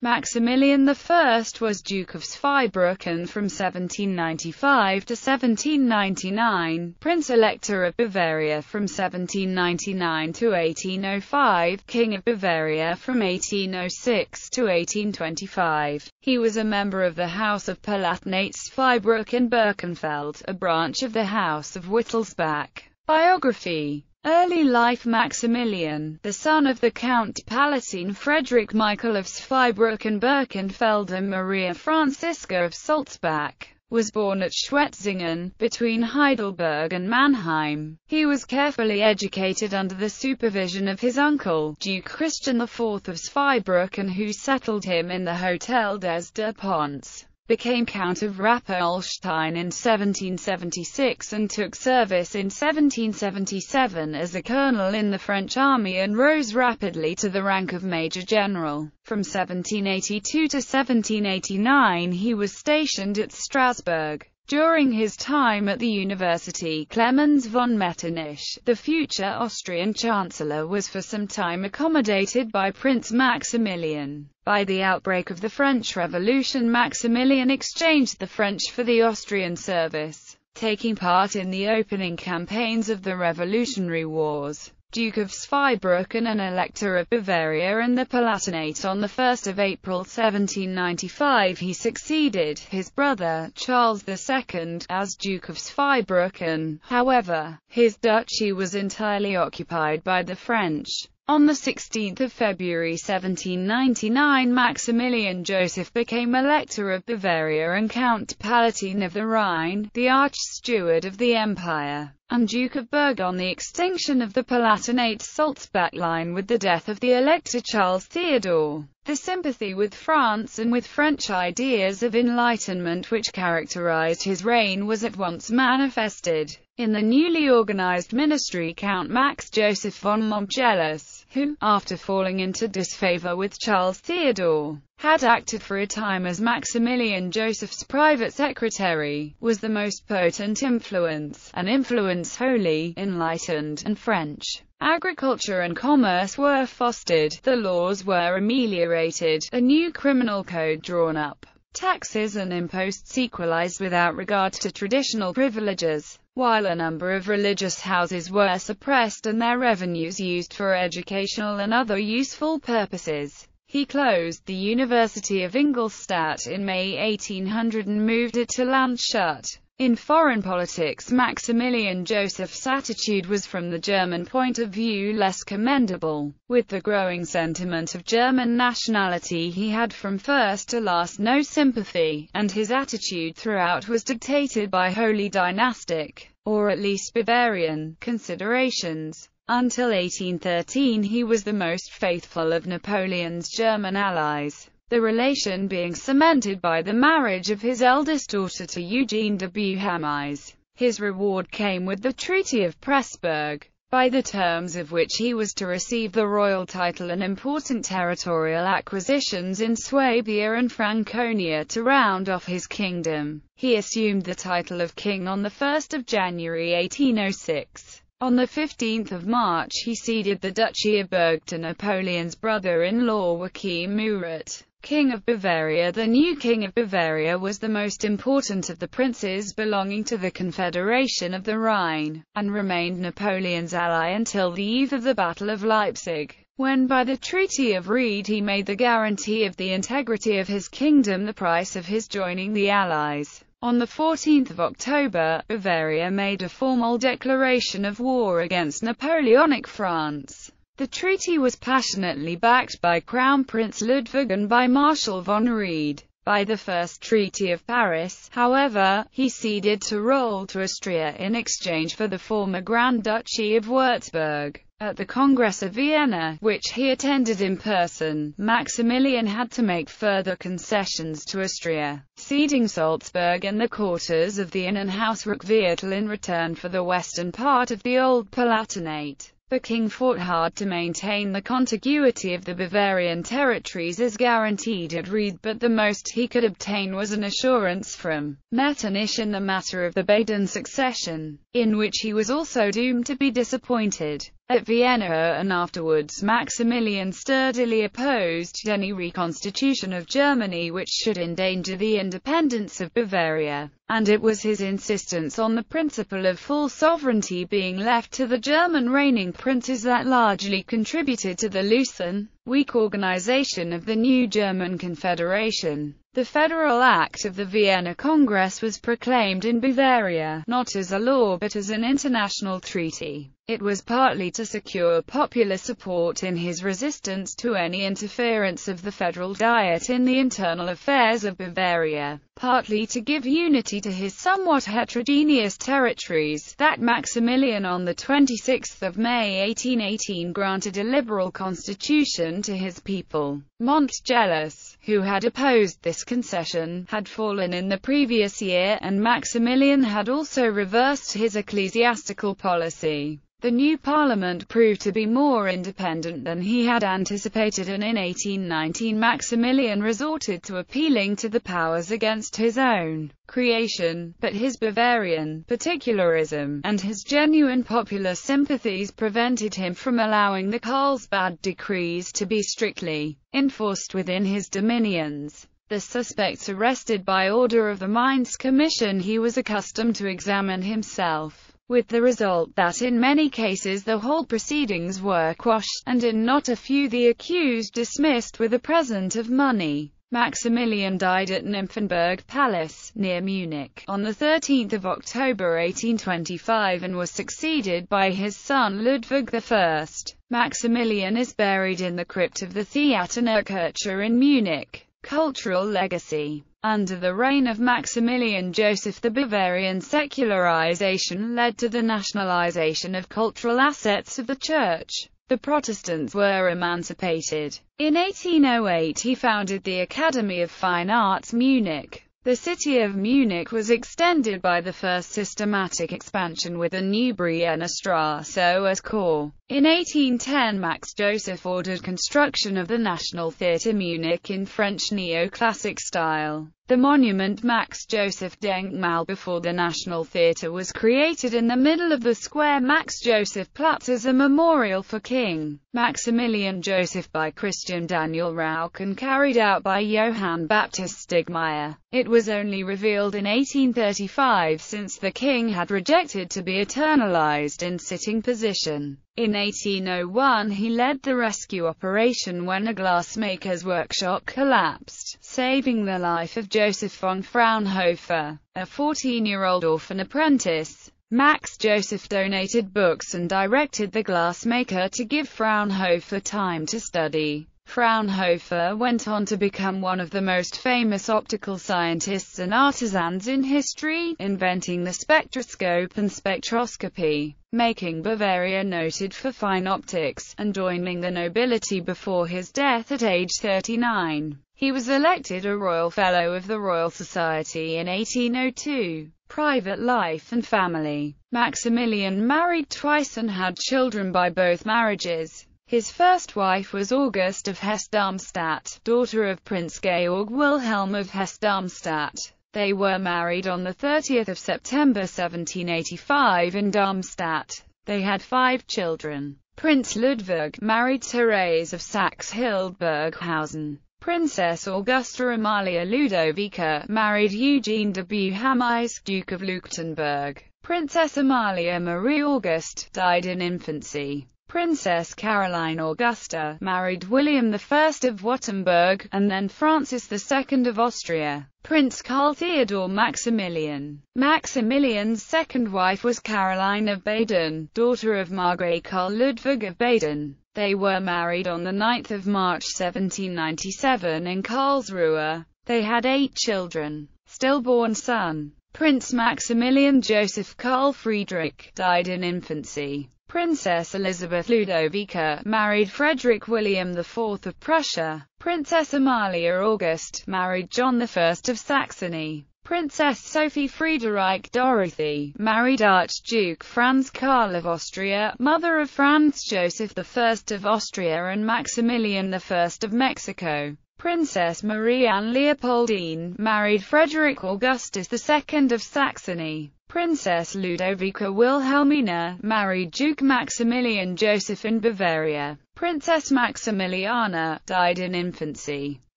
Maximilian I was Duke of Zweibrücken from 1795 to 1799, Prince-Elector of Bavaria from 1799 to 1805, King of Bavaria from 1806 to 1825. He was a member of the House of Palatinate Zweibrücken-Birkenfeld, a branch of the House of Wittelsbach. Biography Early life Maximilian, the son of the Count Palatine Frederick Michael of Zweibrücken-Birkenfeld and Maria Franziska of Sulzbach, was born at Schwetzingen, between Heidelberg and Mannheim. He was carefully educated under the supervision of his uncle, Duke Christian IV of Zweibrücken who settled him in the Hotel des Deux Ponts became Count of Rappoltstein in 1776 and took service in 1777 as a colonel in the French army and rose rapidly to the rank of major general. From 1782 to 1789 he was stationed at Strasbourg. During his time at the university Clemens von Metternich, the future Austrian chancellor was for some time accommodated by Prince Maximilian. By the outbreak of the French Revolution Maximilian exchanged the French for the Austrian service, taking part in the opening campaigns of the Revolutionary Wars. Duke of Zweibrücken and Elector of Bavaria and the Palatinate on 1 April 1795 he succeeded his brother, Charles II, as Duke of Zweibrücken. However, his duchy was entirely occupied by the French. On 16 February 1799 Maximilian Joseph became Elector of Bavaria and Count Palatine of the Rhine, the Arch-Steward of the Empire, and Duke of Berg on the extinction of the Palatinate-Sulzbach line with the death of the Elector Charles Theodore. The sympathy with France and with French ideas of enlightenment which characterized his reign was at once manifested in the newly organized ministry Count Max Joseph von Montgelas who, after falling into disfavor with Charles Theodore, had acted for a time as Maximilian Joseph's private secretary, was the most potent influence, an influence wholly enlightened, and French. Agriculture and commerce were fostered, the laws were ameliorated, a new criminal code drawn up, taxes and imposts equalized without regard to traditional privileges while a number of religious houses were suppressed and their revenues used for educational and other useful purposes. He closed the University of Ingolstadt in May 1800 and moved it to Landshut. In foreign politics Maximilian Joseph's attitude was from the German point of view less commendable. With the growing sentiment of German nationality he had from first to last no sympathy, and his attitude throughout was dictated by wholly dynastic, or at least Bavarian, considerations. Until 1813 he was the most faithful of Napoleon's German allies the relation being cemented by the marriage of his eldest daughter to Eugene de Beauharnais. His reward came with the Treaty of Pressburg, by the terms of which he was to receive the royal title and important territorial acquisitions in Swabia and Franconia to round off his kingdom. He assumed the title of king on 1 January 1806. On 15 March he ceded the Duchy of Berg to Napoleon's brother-in-law Joachim Murat. King of Bavaria The new King of Bavaria was the most important of the princes belonging to the Confederation of the Rhine, and remained Napoleon's ally until the eve of the Battle of Leipzig, when by the Treaty of Ried he made the guarantee of the integrity of his kingdom the price of his joining the Allies. On 14 October, Bavaria made a formal declaration of war against Napoleonic France. The treaty was passionately backed by Crown Prince Ludwig and by Marshal von Wrede. By the First Treaty of Paris, however, he ceded Tyrol to Austria in exchange for the former Grand Duchy of Würzburg. At the Congress of Vienna, which he attended in person, Maximilian had to make further concessions to Austria, ceding Salzburg and the quarters of the Innenhausruckviertel in return for the western part of the old Palatinate. The king fought hard to maintain the contiguity of the Bavarian territories as guaranteed at Ried but the most he could obtain was an assurance from Metternich in the matter of the Baden succession. In which he was also doomed to be disappointed. At Vienna and afterwards Maximilian sturdily opposed any reconstitution of Germany which should endanger the independence of Bavaria, and it was his insistence on the principle of full sovereignty being left to the German reigning princes that largely contributed to the loosen, weak organization of the new German Confederation. The Federal Act of the Vienna Congress was proclaimed in Bavaria, not as a law but as an international treaty. It was partly to secure popular support in his resistance to any interference of the Federal Diet in the internal affairs of Bavaria, partly to give unity to his somewhat heterogeneous territories, that Maximilian on 26 May 1818 granted a liberal constitution to his people. Montgelas, who had opposed this concession, had fallen in the previous year, and Maximilian had also reversed his ecclesiastical policy. The new parliament proved to be more independent than he had anticipated and in 1819 Maximilian resorted to appealing to the powers against his own creation, but his Bavarian particularism, and his genuine popular sympathies prevented him from allowing the Carlsbad decrees to be strictly enforced within his dominions. The suspects arrested by order of the Mainz Commission he was accustomed to examine himself with the result that in many cases the whole proceedings were quashed, and in not a few the accused dismissed with a present of money. Maximilian died at Nymphenburg Palace, near Munich, on 13 October 1825 and was succeeded by his son Ludwig I. Maximilian is buried in the crypt of the Theatinerkirche in Munich. Cultural legacy under the reign of Maximilian Joseph the Bavarian secularization led to the nationalization of cultural assets of the Church. The Protestants were emancipated. In 1808 he founded the Academy of Fine Arts Munich. The city of Munich was extended by the first systematic expansion with the new Brienner Strasse as core. In 1810 Max Joseph ordered construction of the National Theatre Munich in French neoclassic style. The monument Max Joseph Denkmal before the National Theatre was created in the middle of the square Max Joseph Platz as a memorial for King Maximilian Joseph by Christian Daniel Rauch and carried out by Johann Baptist Stiglmaier. It was only revealed in 1835 since the king had rejected to be eternalized in sitting position. In 1801 he led the rescue operation when a glassmaker's workshop collapsed, saving the life of Joseph von Fraunhofer, a 14-year-old orphan apprentice. Max Joseph donated books and directed the glassmaker to give Fraunhofer time to study. Fraunhofer went on to become one of the most famous optical scientists and artisans in history, inventing the spectroscope and spectroscopy, making Bavaria noted for fine optics, and joining the nobility before his death at age 39. He was elected a Royal Fellow of the Royal Society in 1802. Private life and family Maximilian married twice and had children by both marriages. His first wife was August of Hesse-Darmstadt, daughter of Prince Georg Wilhelm of Hesse-Darmstadt. They were married on 30 September 1785 in Darmstadt. They had five children. Prince Ludwig married Therese of Saxe-Hildburghausen. Princess Augusta Amalia Ludovica married Eugene de Beauharnais, Duke of Leuchtenberg. Princess Amalia Marie Auguste died in infancy. Princess Caroline Augusta, married William I of Württemberg, and then Francis II of Austria. Prince Karl Theodor Maximilian. Maximilian's second wife was Caroline of Baden, daughter of Margrave Karl Ludwig of Baden. They were married on 9 March 1797 in Karlsruhe. They had eight children. Stillborn son, Prince Maximilian Joseph Karl Friedrich, died in infancy. Princess Elizabeth Ludovica, married Frederick William IV of Prussia. Princess Amalia August, married John I of Saxony. Princess Sophie Friederike Dorothy, married Archduke Franz Karl of Austria, mother of Franz Joseph I of Austria and Maximilian I of Mexico. Princess Marie Anne Leopoldine, married Frederick Augustus II of Saxony. Princess Ludovica Wilhelmina, married Duke Maximilian Joseph in Bavaria. Princess Maximiliana, died in infancy.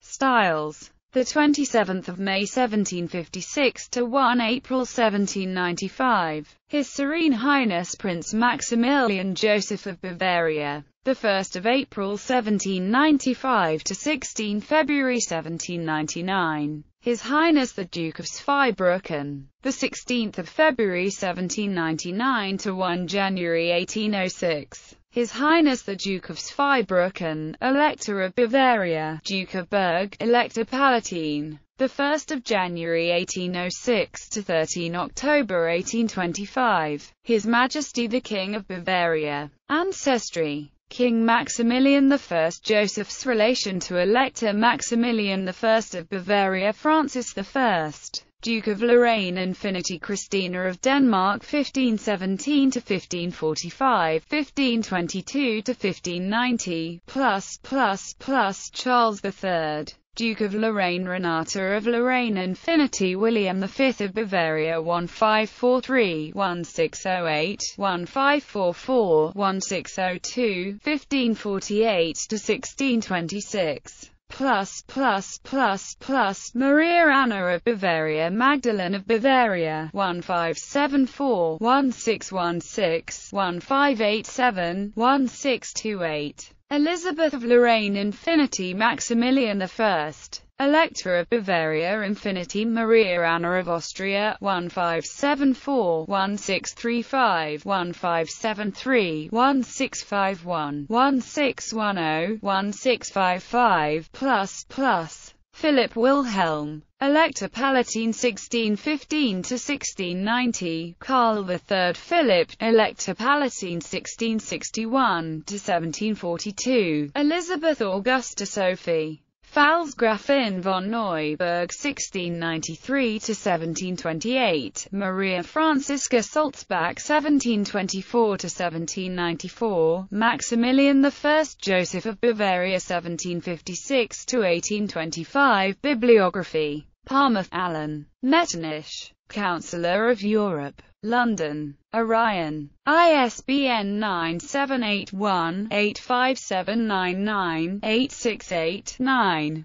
Styles the 27th of May 1756 to 1 April 1795. His Serene Highness Prince Maximilian Joseph of Bavaria, the 1st of April 1795 to 16 February 1799. His Highness the Duke of Zweibrücken, the 16th of February 1799 to 1 January 1806. His Highness the Duke of Zweibrücken, Elector of Bavaria, Duke of Berg, Elector Palatine, the 1st of January 1806 to 13 October 1825. His Majesty the King of Bavaria. Ancestry King Maximilian I Joseph's relation to Elector Maximilian I of Bavaria Francis I Duke of Lorraine Infinity Christina of Denmark 1517 to 1545 1522 to 1590 plus plus plus Charles III Duke of Lorraine Renata of Lorraine Infinity William V of Bavaria 1543 1608 1544 1602 1548 to 1626 plus plus plus plus Maria Anna of Bavaria Magdalene of Bavaria 1574 1616 1587 1628 Elizabeth of Lorraine Infinity Maximilian I Elector of Bavaria Infinity Maria Anna of Austria 1574 1635 1573 1651 1610 1655 plus plus Philip Wilhelm Elector Palatine 1615 to 1690, Karl III Philip, Elector Palatine 1661 to 1742, Elizabeth Augusta Sophie Pfalzgrafin von Neuburg 1693–1728, Maria Franziska Sulzbach 1724–1794, Maximilian I Joseph of Bavaria 1756–1825 Bibliography Palmer, Alan. Metternich. Councillor of Europe. London. Orion. ISBN 9781857998689.